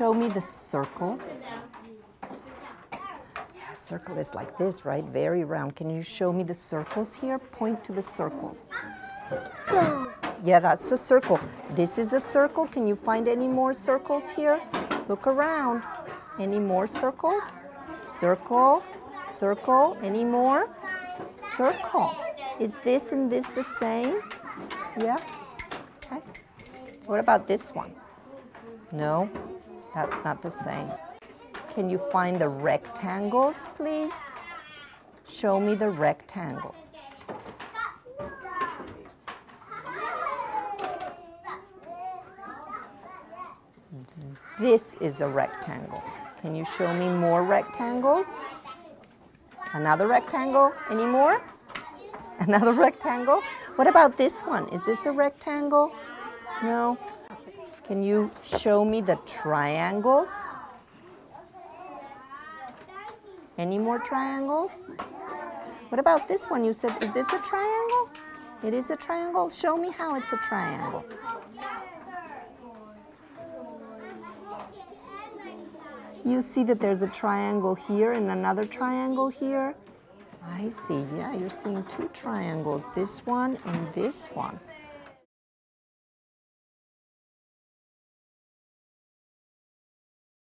show me the circles? Yeah, circle is like this, right? Very round. Can you show me the circles here? Point to the circles. Go. Yeah, that's a circle. This is a circle. Can you find any more circles here? Look around. Any more circles? Circle, circle. Any more? Circle. Is this and this the same? Yeah. Okay. What about this one? No, that's not the same. Can you find the rectangles, please? Show me the rectangles. This is a rectangle. Can you show me more rectangles? Another rectangle? Any more? Another rectangle? What about this one? Is this a rectangle? No. Can you show me the triangles? Any more triangles? What about this one? You said, is this a triangle? It is a triangle. Show me how it's a triangle. You see that there's a triangle here and another triangle here? I see, yeah, you're seeing two triangles, this one and this one.